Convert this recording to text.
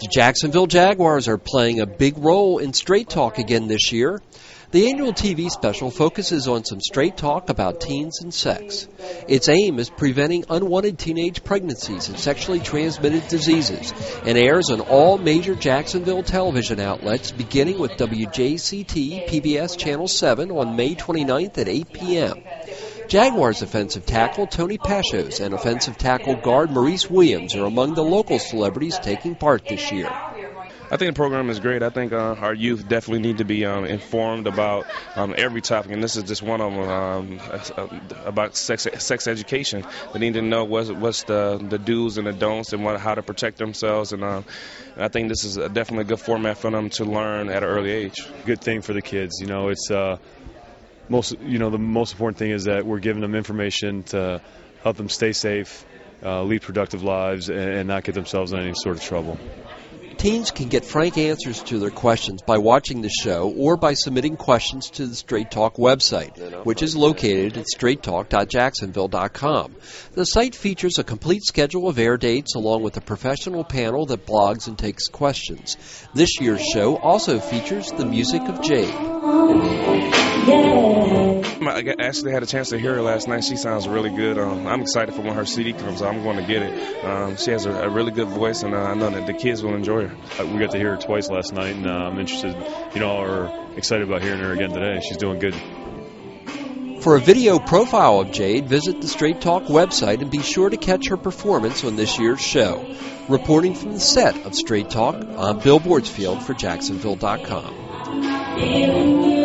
The Jacksonville Jaguars are playing a big role in Straight Talk again this year. The annual TV special focuses on some straight talk about teens and sex. Its aim is preventing unwanted teenage pregnancies and sexually transmitted diseases and airs on all major Jacksonville television outlets beginning with WJCT PBS Channel 7 on May 29th at 8 p.m. Jaguars offensive tackle Tony Pashos and offensive tackle guard Maurice Williams are among the local celebrities taking part this year. I think the program is great. I think uh, our youth definitely need to be um, informed about um, every topic, and this is just one of them um, uh, about sex sex education. They need to know what's, what's the the do's and the don'ts and what, how to protect themselves. And, um, I think this is a, definitely a good format for them to learn at an early age. Good thing for the kids. You know, it's uh, most you know the most important thing is that we're giving them information to help them stay safe, uh, lead productive lives, and, and not get themselves in any sort of trouble. Teens can get frank answers to their questions by watching the show or by submitting questions to the Straight Talk website, which is located at straighttalk.jacksonville.com. The site features a complete schedule of air dates along with a professional panel that blogs and takes questions. This year's show also features the music of Jade. I actually had a chance to hear her last night. She sounds really good. Um, I'm excited for when her CD comes out. I'm going to get it. Um, she has a, a, really good voice, and uh, I know that the kids will enjoy her. Uh, we got to hear her twice last night, and uh, I'm interested, you know, are excited about hearing her again today. She's doing good. For a video profile of Jade, visit the Straight Talk website and be sure to catch her performance on this year's show. Reporting from the set of Straight Talk, I'm Bill Boardsfield for Jacksonville.com.